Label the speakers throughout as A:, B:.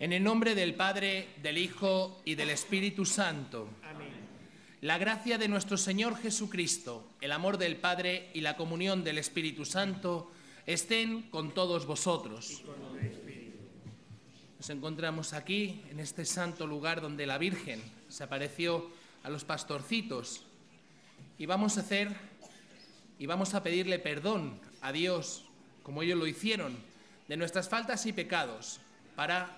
A: En el
B: nombre del Padre, del Hijo y del Espíritu Santo.
C: Amén.
B: La gracia de nuestro Señor Jesucristo, el amor del Padre y la comunión del Espíritu Santo estén con todos vosotros. Nos encontramos aquí, en este santo lugar donde la Virgen se apareció a los pastorcitos y vamos a hacer y vamos a pedirle perdón a Dios, como ellos lo hicieron, de nuestras faltas y pecados para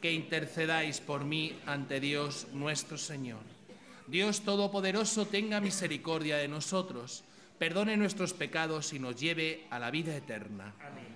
B: que intercedáis por mí ante Dios nuestro Señor. Dios Todopoderoso tenga misericordia de nosotros, perdone nuestros pecados y nos lleve a la vida eterna.
C: Amén.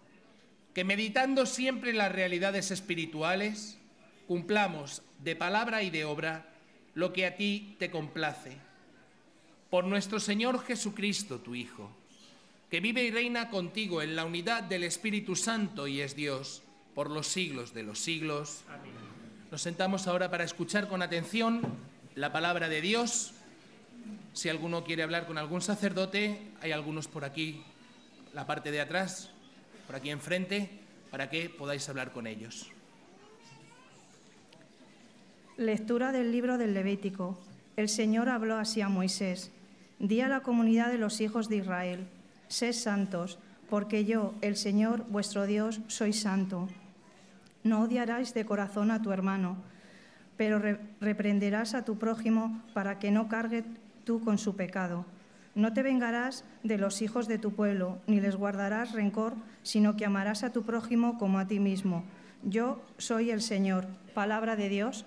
B: que meditando siempre en las realidades espirituales, cumplamos de palabra y de obra lo que a ti te complace. Por nuestro Señor Jesucristo, tu Hijo, que vive y reina contigo en la unidad del Espíritu Santo y es Dios por los siglos de los siglos. Nos sentamos ahora para escuchar con atención la palabra de Dios. Si alguno quiere hablar con algún sacerdote, hay algunos por aquí, la parte de atrás, por aquí enfrente, para que podáis hablar con ellos.
D: Lectura del libro del Levítico. El Señor habló así a Moisés. Di a la comunidad de los hijos de Israel, sed santos, porque yo, el Señor, vuestro Dios, soy santo. No odiarás de corazón a tu hermano, pero re- reprenderás a tu prójimo para que no cargue tú con su pecado. No te vengarás de los hijos de tu pueblo, ni les guardarás rencor, sino que amarás a tu prójimo como a ti mismo. Yo soy el Señor. Palabra de Dios.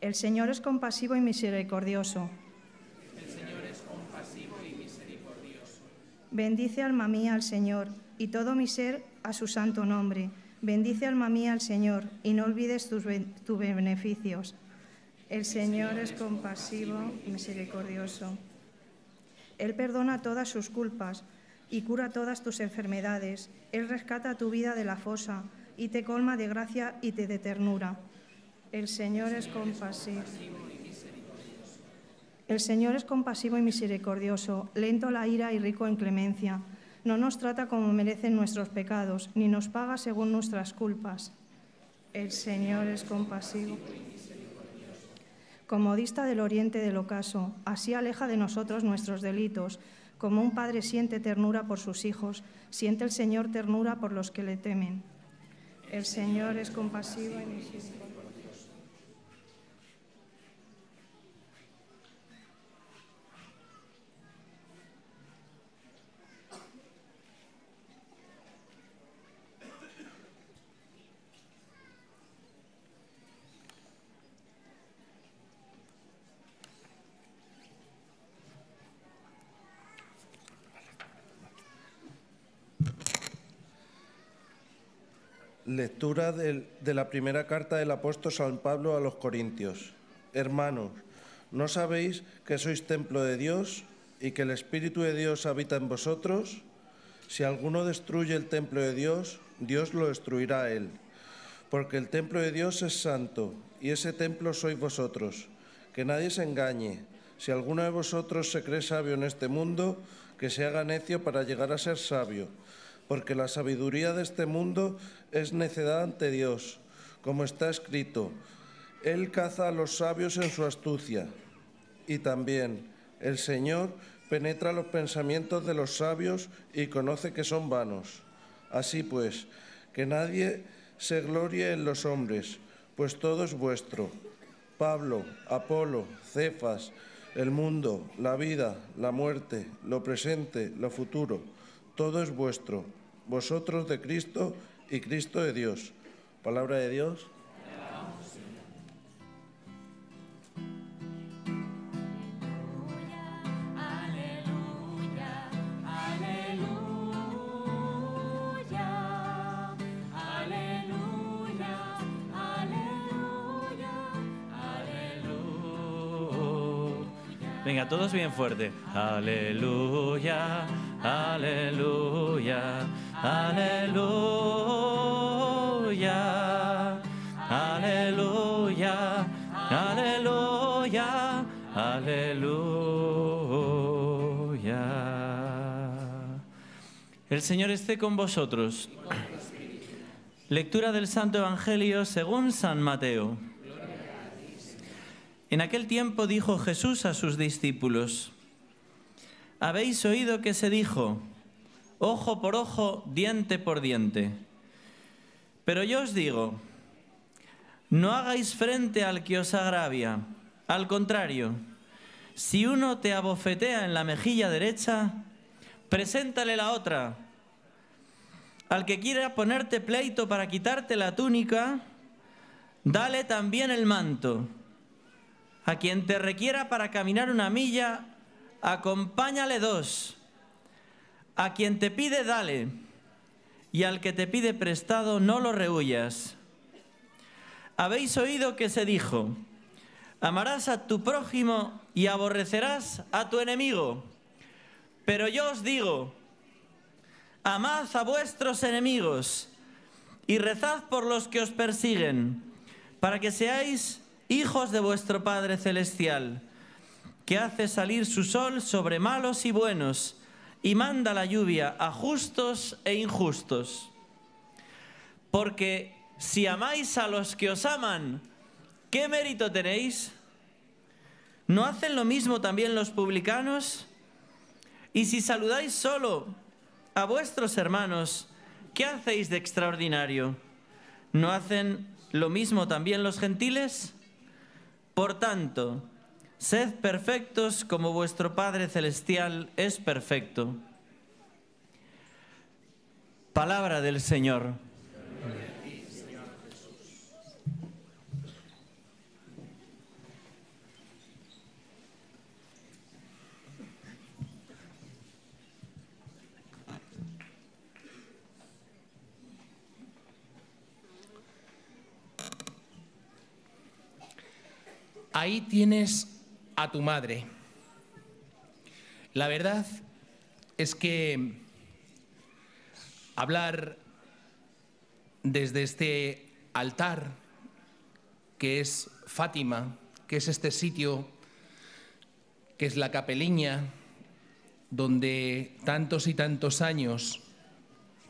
D: El Señor es compasivo y misericordioso. Bendice alma mía al Señor y todo mi ser a su santo nombre. Bendice alma mía al Señor y no olvides tus beneficios. El Señor es compasivo y misericordioso. Él perdona todas sus culpas y cura todas tus enfermedades. Él rescata tu vida de la fosa y te colma de gracia y te de ternura. El Señor es compasivo. El Señor es compasivo y misericordioso, lento la ira y rico en clemencia. No nos trata como merecen nuestros pecados, ni nos paga según nuestras culpas. El Señor es compasivo. Como dista del oriente del ocaso, así aleja de nosotros nuestros delitos. Como un padre siente ternura por sus hijos, siente el Señor ternura por los que le temen. El Señor es compasivo y.
E: Lectura de la primera carta del apóstol San Pablo a los Corintios. Hermanos, ¿no sabéis que sois templo de Dios y que el Espíritu de Dios habita en vosotros? Si alguno destruye el templo de Dios, Dios lo destruirá a él. Porque el templo de Dios es santo y ese templo sois vosotros. Que nadie se engañe. Si alguno de vosotros se cree sabio en este mundo, que se haga necio para llegar a ser sabio porque la sabiduría de este mundo es necedad ante Dios, como está escrito, Él caza a los sabios en su astucia. Y también, el Señor penetra los pensamientos de los sabios y conoce que son vanos. Así pues, que nadie se glorie en los hombres, pues todo es vuestro. Pablo, Apolo, Cefas, el mundo, la vida, la muerte, lo presente, lo futuro todo es vuestro, vosotros de Cristo y Cristo de Dios. Palabra de Dios.
F: Venga, todos bien fuerte. Aleluya, aleluya, aleluya, aleluya, aleluya, aleluya. El Señor esté con vosotros. Lectura del Santo Evangelio según San Mateo. En aquel tiempo dijo Jesús a sus discípulos, habéis oído que se dijo, ojo por ojo, diente por diente. Pero yo os digo, no hagáis frente al que os agravia. Al contrario, si uno te abofetea en la mejilla derecha, preséntale la otra. Al que quiera ponerte pleito para quitarte la túnica, dale también el manto. A quien te requiera para caminar una milla, acompáñale dos. A quien te pide, dale. Y al que te pide prestado, no lo rehuyas. Habéis oído que se dijo, amarás a tu prójimo y aborrecerás a tu enemigo. Pero yo os digo, amad a vuestros enemigos y rezad por los que os persiguen, para que seáis hijos de vuestro Padre Celestial, que hace salir su sol sobre malos y buenos, y manda la lluvia a justos e injustos. Porque si amáis a los que os aman, ¿qué mérito tenéis? ¿No hacen lo mismo también los publicanos? Y si saludáis solo a vuestros hermanos, ¿qué hacéis de extraordinario? ¿No hacen lo mismo también los gentiles? Por tanto, Sed perfectos como vuestro Padre Celestial es perfecto. Palabra del Señor.
B: Ahí tienes a tu madre. La verdad es que hablar desde este altar, que es Fátima, que es este sitio, que es la capeliña, donde tantos y tantos años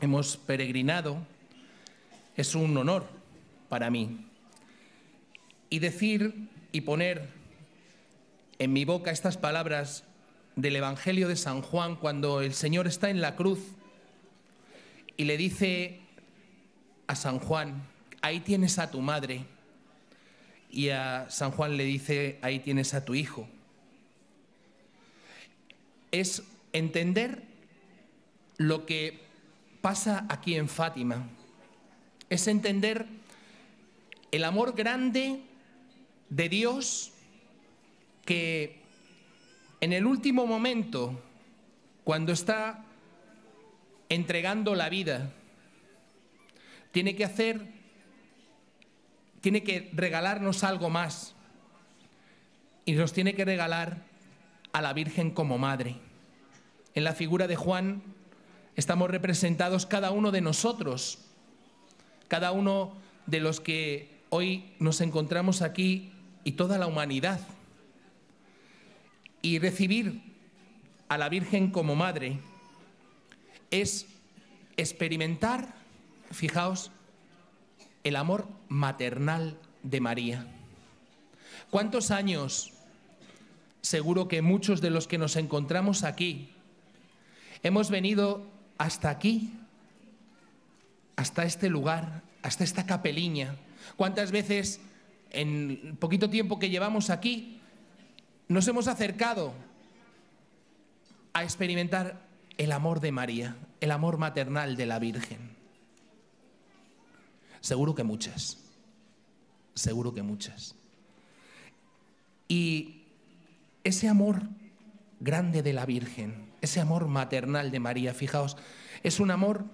B: hemos peregrinado, es un honor para mí. Y decir y poner en mi boca estas palabras del Evangelio de San Juan cuando el Señor está en la cruz y le dice a San Juan, ahí tienes a tu madre, y a San Juan le dice, ahí tienes a tu hijo. Es entender lo que pasa aquí en Fátima, es entender el amor grande de Dios que en el último momento, cuando está entregando la vida, tiene que hacer, tiene que regalarnos algo más y nos tiene que regalar a la Virgen como madre. En la figura de Juan estamos representados cada uno de nosotros, cada uno de los que hoy nos encontramos aquí y toda la humanidad. Y recibir a la Virgen como madre es experimentar, fijaos, el amor maternal de María. ¿Cuántos años? Seguro que muchos de los que nos encontramos aquí hemos venido hasta aquí, hasta este lugar, hasta esta capeliña. ¿Cuántas veces en poquito tiempo que llevamos aquí nos hemos acercado a experimentar el amor de María, el amor maternal de la Virgen. Seguro que muchas, seguro que muchas. Y ese amor grande de la Virgen, ese amor maternal de María, fijaos, es un amor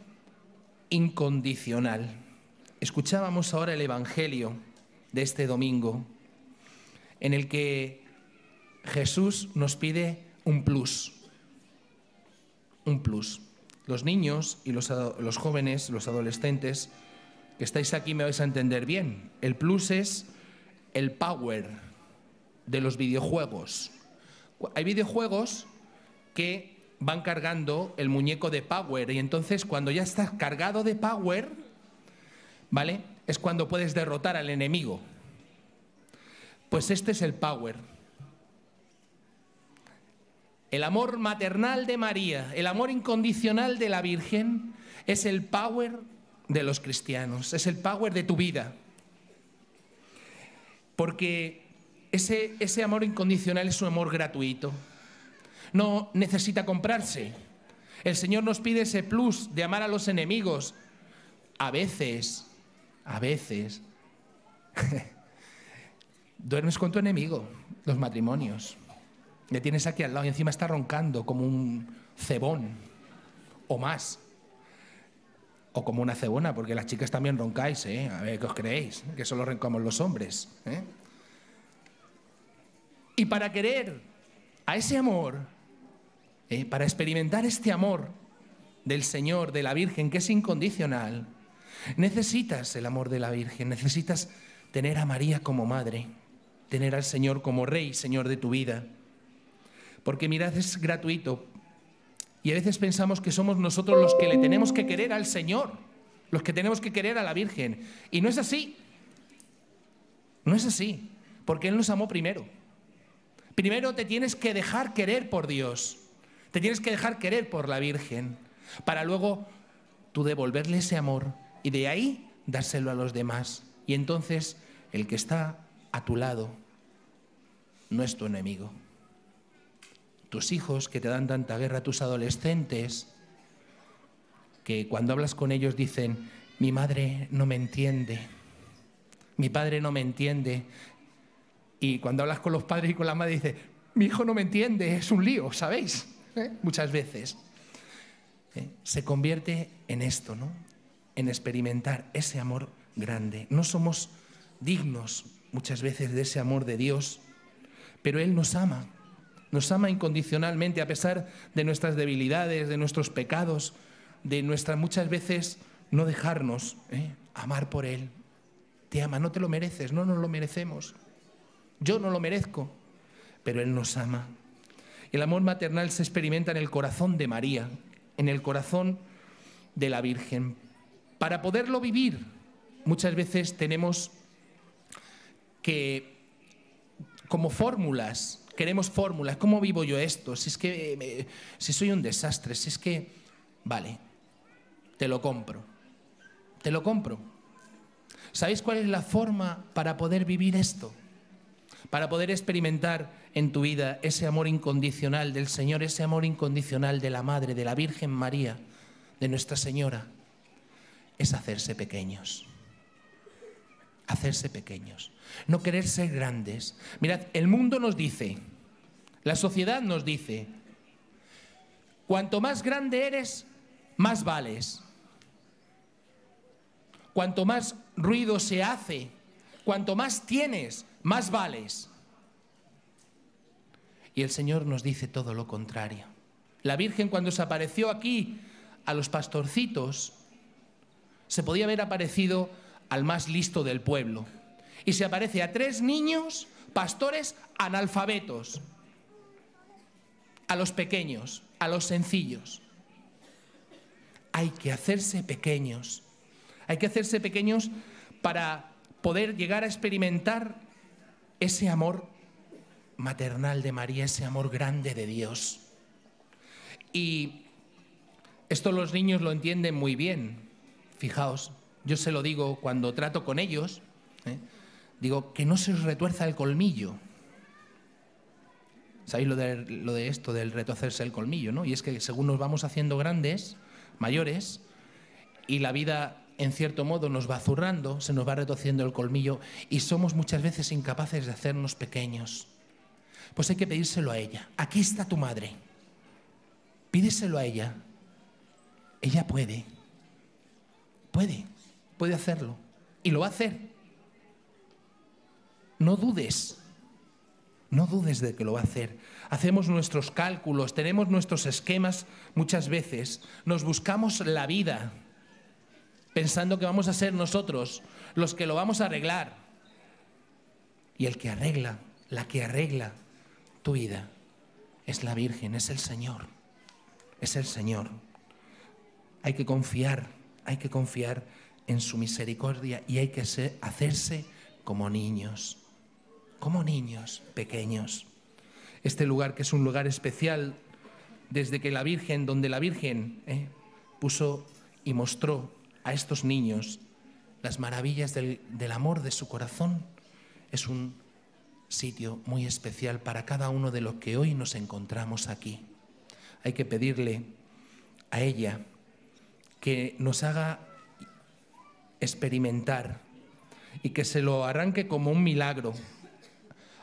B: incondicional. Escuchábamos ahora el Evangelio de este domingo, en el que Jesús nos pide un plus, un plus. Los niños y los, los, jóvenes, los adolescentes que estáis aquí me vais a entender bien. El plus es el power de los videojuegos. Hay videojuegos que van cargando el muñeco de power y entonces cuando ya estás cargado de power, ¿vale? Es cuando puedes derrotar al enemigo. Pues este es el power. El amor maternal de María, el amor incondicional de la Virgen, es el power de los cristianos, es el power de tu vida. Porque ese, ese amor incondicional es un amor gratuito. No necesita comprarse. El Señor nos pide ese plus de amar a los enemigos. A veces, a veces, duermes con tu enemigo, los matrimonios. Le tienes aquí al lado y encima está roncando como un cebón o más. O como una cebona, porque las chicas también roncáis, ¿eh? A ver, ¿qué os creéis? Que solo roncamos los hombres. ¿eh? Y para querer a ese amor, ¿eh? para experimentar este amor del Señor, de la Virgen, que es incondicional, necesitas el amor de la Virgen, necesitas tener a María como madre, tener al Señor como Rey, Señor de tu vida. Porque mirad, es gratuito. Y a veces pensamos que somos nosotros los que le tenemos que querer al Señor, los que tenemos que querer a la Virgen. Y no es así. No es así, porque Él nos amó primero. Primero te tienes que dejar querer por Dios, te tienes que dejar querer por la Virgen, para luego tú devolverle ese amor y de ahí dárselo a los demás. Y entonces el que está a tu lado no es tu enemigo tus hijos que te dan tanta guerra, tus adolescentes, que cuando hablas con ellos dicen, mi madre no me entiende, mi padre no me entiende. Y cuando hablas con los padres y con la madre dice, mi hijo no me entiende, es un lío, ¿sabéis? ¿Eh? Muchas veces. ¿Eh? Se convierte en esto, ¿no? En experimentar ese amor grande. No somos dignos muchas veces de ese amor de Dios, pero Él nos ama, nos ama incondicionalmente a pesar de nuestras debilidades, de nuestros pecados, de nuestras muchas veces no dejarnos ¿eh? amar por Él. Te ama, no te lo mereces, no nos lo merecemos. Yo no lo merezco, pero Él nos ama. El amor maternal se experimenta en el corazón de María, en el corazón de la Virgen. Para poderlo vivir, muchas veces tenemos que, como fórmulas, queremos fórmulas, ¿cómo vivo yo esto? Si es que, eh, si soy un desastre, si es que, vale, te lo compro, te lo compro. ¿Sabéis cuál es la forma para poder vivir esto? Para poder experimentar en tu vida ese amor incondicional del Señor, ese amor incondicional de la Madre, de la Virgen María, de Nuestra Señora, es hacerse pequeños. Hacerse pequeños. No querer ser grandes. Mirad, el mundo nos dice, la sociedad nos dice, cuanto más grande eres, más vales. Cuanto más ruido se hace, cuanto más tienes, más vales. Y el Señor nos dice todo lo contrario. La Virgen cuando se apareció aquí a los pastorcitos, se podía haber aparecido al más listo del pueblo. Y se aparece a tres niños, pastores analfabetos, a los pequeños, a los sencillos. Hay que hacerse pequeños hay que hacerse pequeños para poder llegar a experimentar ese amor maternal de María, ese amor grande de Dios. Y esto los niños lo entienden muy bien. Fijaos, yo se lo digo cuando trato con ellos, ¿eh? digo que no se os retuerza el colmillo. ¿Sabéis lo de, lo de esto, del retorcerse el colmillo? ¿no? Y es que según nos vamos haciendo grandes, mayores, y la vida en cierto modo nos va zurrando, se nos va retorciendo el colmillo y somos muchas veces incapaces de hacernos pequeños. Pues hay que pedírselo a ella. Aquí está tu madre. Pídeselo a ella. Ella puede. Puede. Puede hacerlo. Y lo va a hacer. No dudes. No dudes de que lo va a hacer. Hacemos nuestros cálculos, tenemos nuestros esquemas muchas veces, nos buscamos la vida, pensando que vamos a ser nosotros los que lo vamos a arreglar. Y el que arregla, la que arregla tu vida, es la Virgen, es el Señor, es el Señor. Hay que confiar, hay que confiar en su misericordia y hay que hacerse como niños, como niños pequeños. Este lugar que es un lugar especial desde que la Virgen, donde la Virgen eh, puso y mostró a estos niños las maravillas del, amor de su corazón, es un sitio muy especial para cada uno de los que hoy nos encontramos aquí. Hay que pedirle a ella que nos haga experimentar y que se lo arranque como un milagro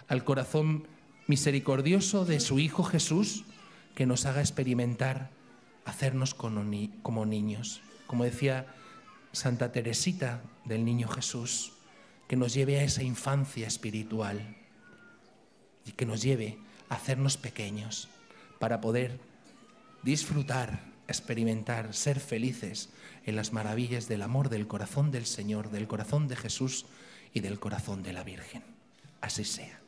B: al corazón misericordioso de su Hijo Jesús, que nos haga experimentar hacernos como niños. Como decía Santa Teresita del Niño Jesús, que nos lleve a esa infancia espiritual y que nos lleve a hacernos pequeños para poder disfrutar, experimentar, ser felices en las maravillas del amor del corazón del Señor, del corazón de Jesús y del corazón de la Virgen. Así sea.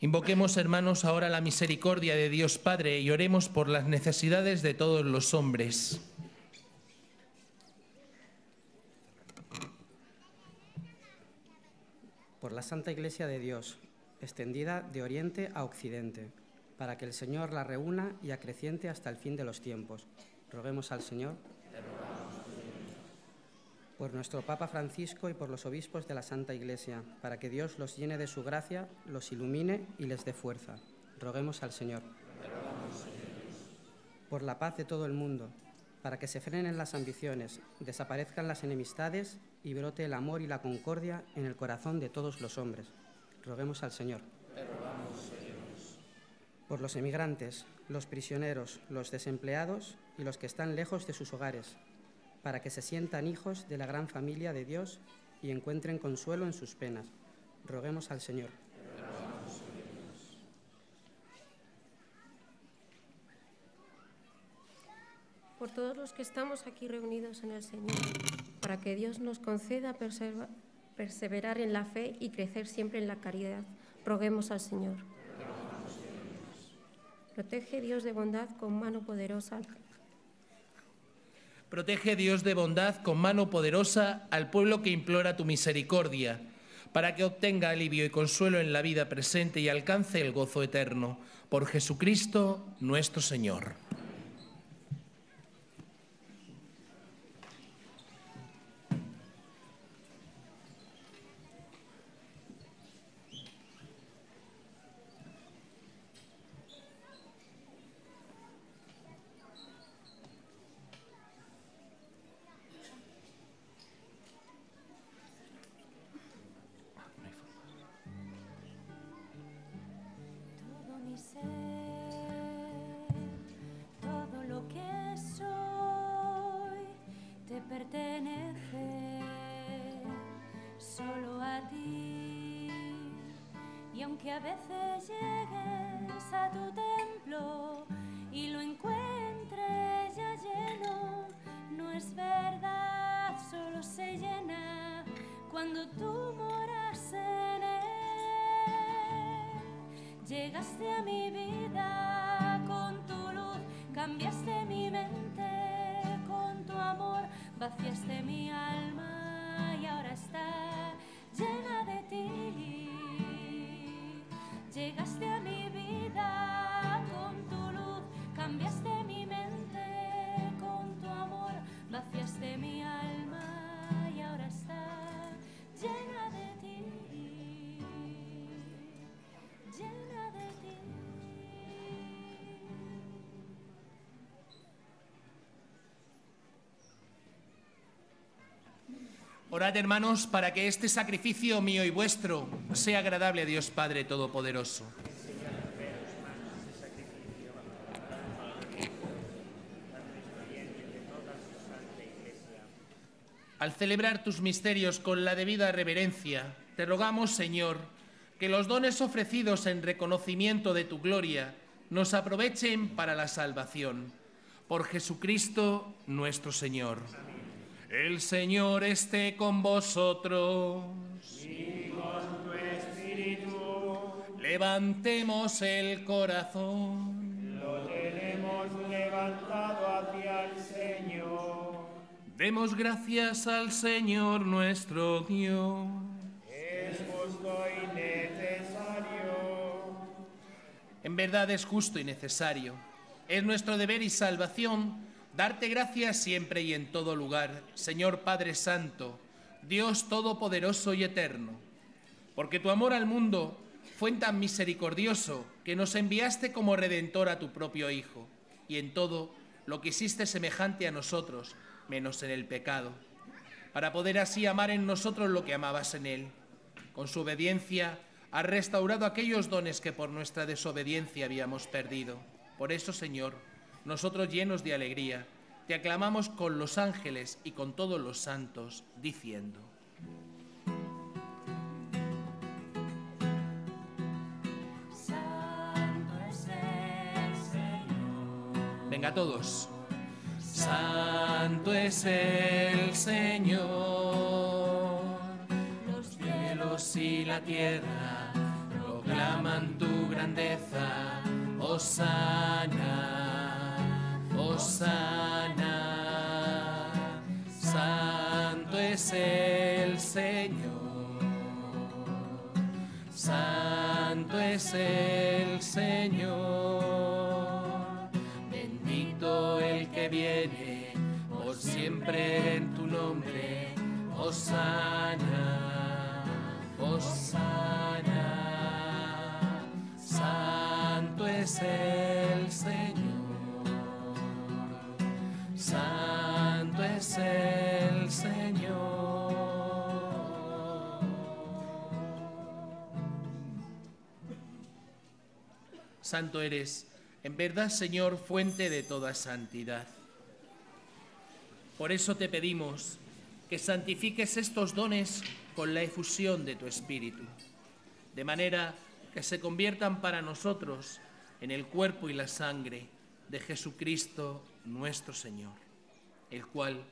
B: Invoquemos, hermanos, ahora la misericordia de Dios Padre y oremos por las necesidades de todos los hombres.
G: Por la Santa Iglesia de Dios, extendida de oriente a occidente, para que el Señor la reúna y acreciente hasta el fin de los tiempos. Roguemos al Señor. Por nuestro Papa Francisco y por los obispos de la Santa Iglesia, para que Dios los llene de su gracia, los ilumine y les dé fuerza. Roguemos al Señor. Por la paz de todo el mundo, para que se frenen las ambiciones, desaparezcan las enemistades y brote el amor y la concordia en el corazón de todos los hombres. Roguemos al Señor. Por los emigrantes, los prisioneros, los desempleados y los que están lejos de sus hogares, para que se sientan hijos de la gran familia de Dios y encuentren consuelo en sus penas. Roguemos al Señor.
H: Por todos los que estamos aquí reunidos en el Señor, para que Dios nos conceda perseverar en la fe y crecer siempre en la caridad. Roguemos al Señor. Protege Dios de bondad con mano poderosa.
B: Protege Dios de bondad con mano poderosa al pueblo que implora tu misericordia, para que obtenga alivio y consuelo en la vida presente y alcance el gozo eterno. Por Jesucristo nuestro Señor. Orad, hermanos, para que este sacrificio mío y vuestro sea agradable a Dios Padre Todopoderoso. Al celebrar tus misterios con la debida reverencia, te rogamos, Señor, que los dones ofrecidos en reconocimiento de tu gloria nos aprovechen para la salvación. Por Jesucristo nuestro Señor. El Señor esté con vosotros. Y con tu espíritu. Levantemos el corazón.
I: Lo tenemos levantado hacia el Señor.
B: Demos gracias al Señor nuestro Dios.
I: Es justo y necesario.
B: En verdad es justo y necesario. Es nuestro deber y salvación darte gracias siempre y en todo lugar, Señor Padre Santo, Dios Todopoderoso y Eterno, porque tu amor al mundo fue tan misericordioso que nos enviaste como redentor a tu propio Hijo, y en todo lo que hiciste semejante a nosotros, menos en el pecado, para poder así amar en nosotros lo que amabas en Él. Con su obediencia has restaurado aquellos dones que por nuestra desobediencia habíamos perdido. Por eso, Señor, nosotros llenos de alegría, te aclamamos con los ángeles y con todos los santos, diciendo.
C: Santo es el Señor.
B: Venga todos. Santo es el Señor. Los cielos y la tierra proclaman tu grandeza. Osana, Osana. Santo es el Señor. Santo es el Señor. Bendito el que viene por siempre en tu nombre. Osana, Osana. Santo es el Santo es el Señor. Santo eres, en verdad, Señor, fuente de toda santidad. Por eso te pedimos que santifiques estos dones con la efusión de tu Espíritu, de manera que se conviertan para nosotros en el cuerpo y la sangre de Jesucristo nuestro Señor, el cual,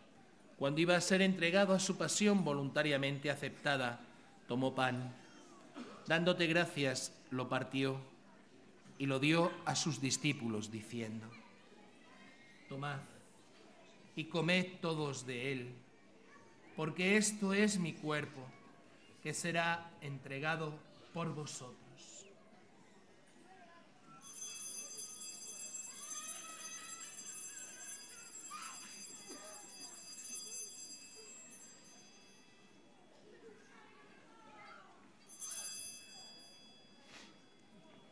B: cuando iba a ser entregado a su pasión voluntariamente aceptada, tomó pan, dándote gracias, lo partió y lo dio a sus discípulos, diciendo, Tomad y comed todos de él, porque esto es mi cuerpo, que será entregado por vosotros.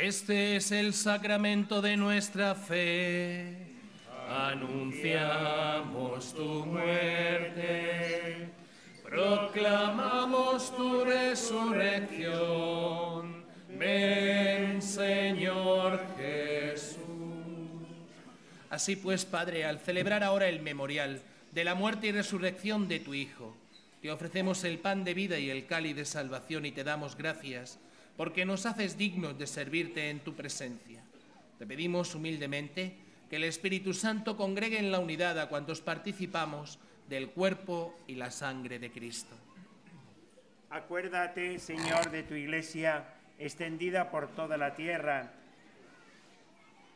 B: Este es el sacramento de nuestra fe. Anunciamos tu muerte, proclamamos tu resurrección. Ven, Señor Jesús. Así pues, Padre, al celebrar ahora el memorial de la muerte y resurrección de tu Hijo, te ofrecemos el pan de vida y el cáliz de salvación y te damos gracias porque nos haces dignos de servirte en tu presencia. Te pedimos humildemente que el Espíritu Santo congregue en la unidad a cuantos participamos del cuerpo y la sangre de Cristo.
I: Acuérdate, Señor, de tu iglesia extendida por toda la tierra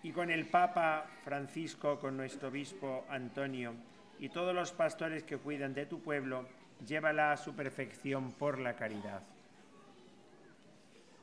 I: y con el Papa Francisco, con nuestro obispo Antonio y todos los pastores que cuidan de tu pueblo, llévala a su perfección por la caridad.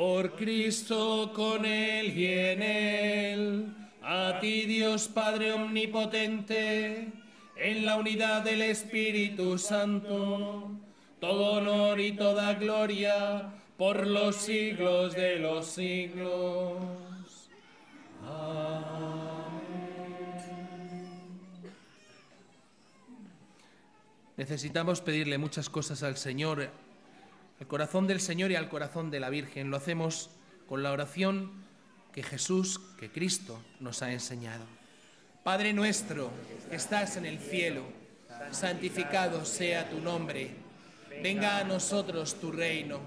B: Por Cristo, con Él y en Él, a ti Dios Padre Omnipotente, en la unidad del Espíritu Santo, todo honor y toda gloria por los siglos de los siglos. Amén. Necesitamos pedirle muchas cosas al Señor al corazón del Señor y al corazón de la Virgen. Lo hacemos con la oración que Jesús, que Cristo nos ha enseñado. Padre nuestro, que estás en el cielo, santificado sea tu nombre. Venga a nosotros tu reino.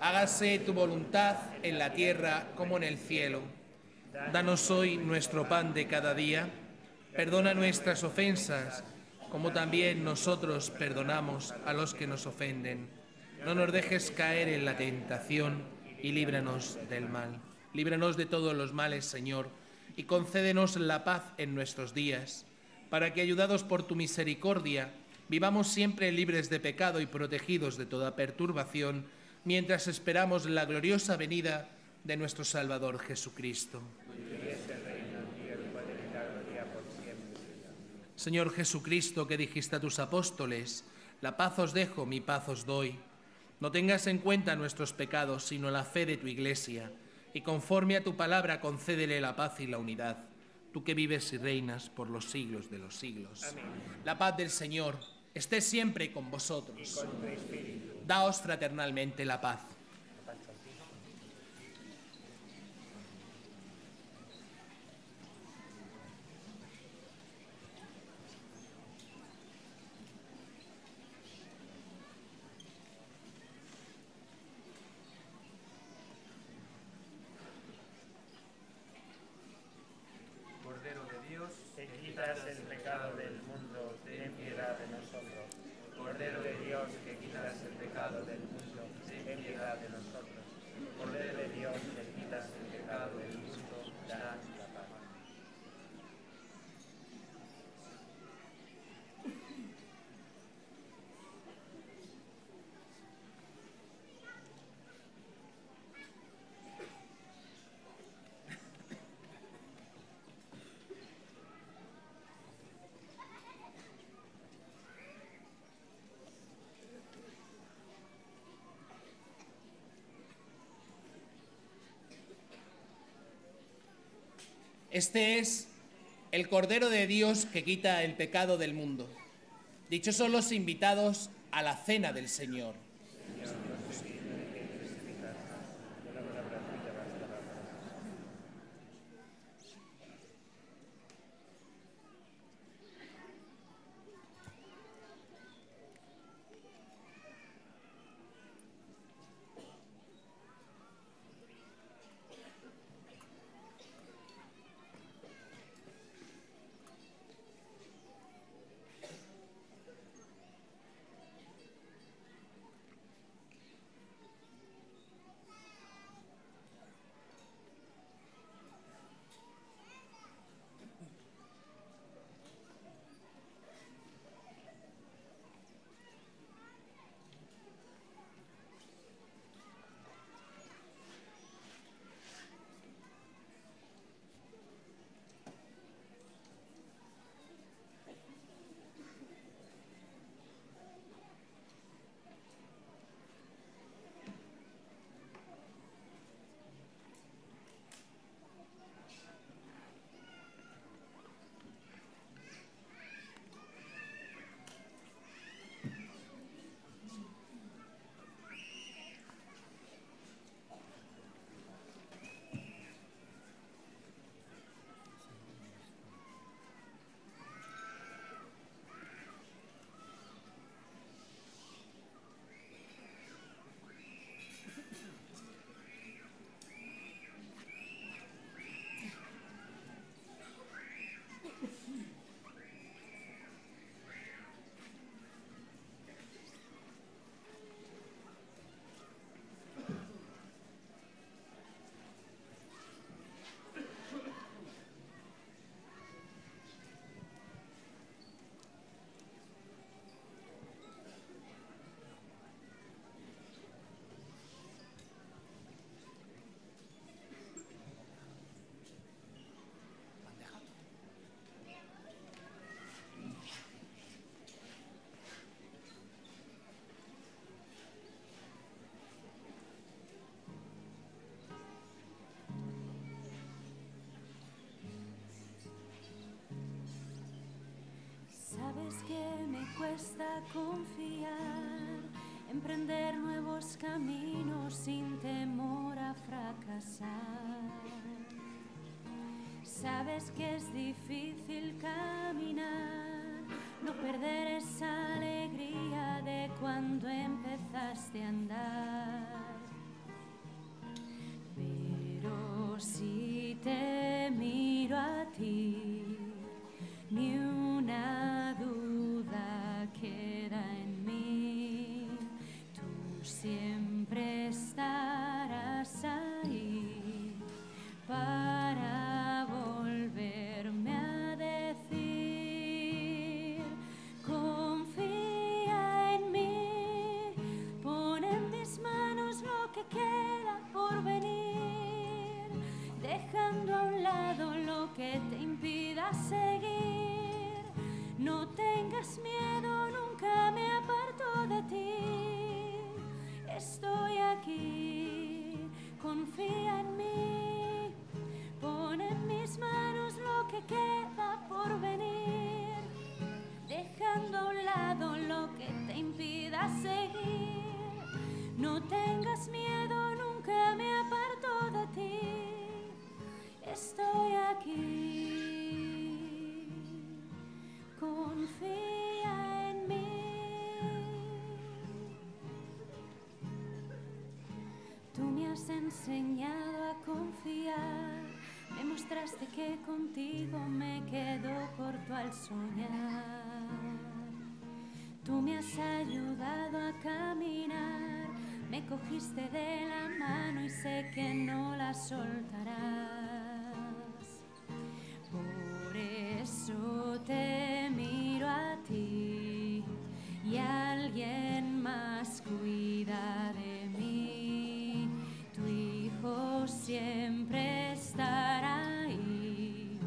B: Hágase tu voluntad en la tierra como en el cielo. Danos hoy nuestro pan de cada día. Perdona nuestras ofensas como también nosotros perdonamos a los que nos ofenden. No nos dejes caer en la tentación y líbranos del mal. Líbranos de todos los males, Señor, y concédenos la paz en nuestros días, para que, ayudados por tu misericordia, vivamos siempre libres de pecado y protegidos de toda perturbación, mientras esperamos la gloriosa venida de nuestro Salvador Jesucristo. Señor Jesucristo, que dijiste a tus apóstoles, la paz os dejo, mi paz os doy. No tengas en cuenta nuestros pecados, sino la fe de tu Iglesia, y conforme a tu palabra concédele la paz y la unidad, tú que vives y reinas por los siglos de los siglos. La paz del Señor esté siempre con vosotros. Daos fraternalmente la paz. Este es el Cordero de Dios que quita el pecado del mundo. Dichosos los invitados a la cena del Señor.
C: Que me cuesta confiar, emprender nuevos caminos sin temor a fracasar. Sabes que es difícil caminar, no perder esa alegría de cuando empezaste a andar. Que queda por venir, dejando a un lado lo que te impida seguir. No tengas miedo, nunca me aparto de ti. Estoy aquí, confía en mí. Pon en mis manos lo que queda por venir, dejando a un lado lo que te impida seguir. No tengas miedo, nunca me aparto de ti. Estoy aquí, confía en mí. Tú me has enseñado a confiar, me mostraste que contigo me quedo corto al soñar. Tú me has ayudado a caminar, me cogiste de la mano y sé que no la soltarás. Por eso te miro a ti y alguien más cuida de mí. Tu hijo siempre estará ahí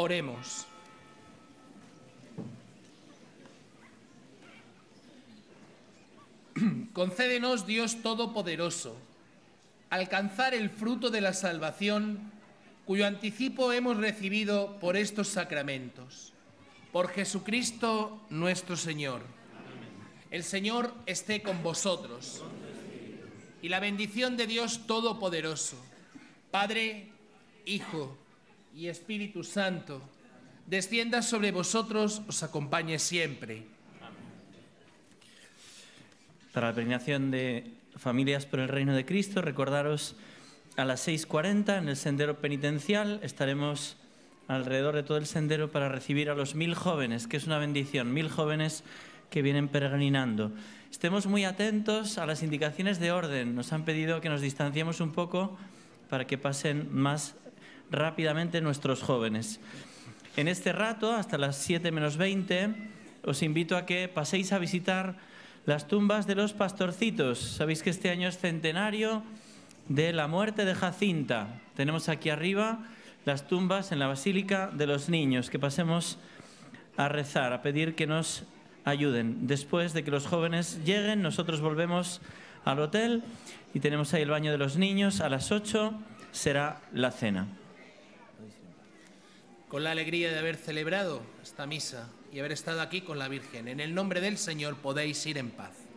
B: Oremos. Concédenos, Dios Todopoderoso, alcanzar el fruto de la salvación cuyo anticipo hemos recibido por estos sacramentos. Por Jesucristo nuestro Señor. El Señor esté con vosotros. Y la bendición de Dios Todopoderoso, Padre, Hijo y Espíritu Santo, descienda sobre vosotros, os acompañe siempre.
F: Para la peregrinación de Familias por el Reino de Cristo, recordaros a las 6.40 en el sendero penitencial estaremos alrededor de todo el sendero para recibir a los mil jóvenes, que es una bendición, mil jóvenes que vienen peregrinando. Estemos muy atentos a las indicaciones de orden. Nos han pedido que nos distanciemos un poco para que pasen más rápidamente nuestros jóvenes. En este rato, hasta las 7 menos 20, os invito a que paséis a visitar las tumbas de los pastorcitos. Sabéis que este año es centenario de la muerte de Jacinta. Tenemos aquí arriba las tumbas en la Basílica de los Niños. Que pasemos a rezar, a pedir que nos ayuden. Después de que los jóvenes lleguen, nosotros volvemos al hotel y tenemos ahí el baño de los niños. A las 8 será la cena.
B: Con la alegría de haber celebrado esta misa y haber estado aquí con la Virgen, en el nombre del Señor podéis ir en paz.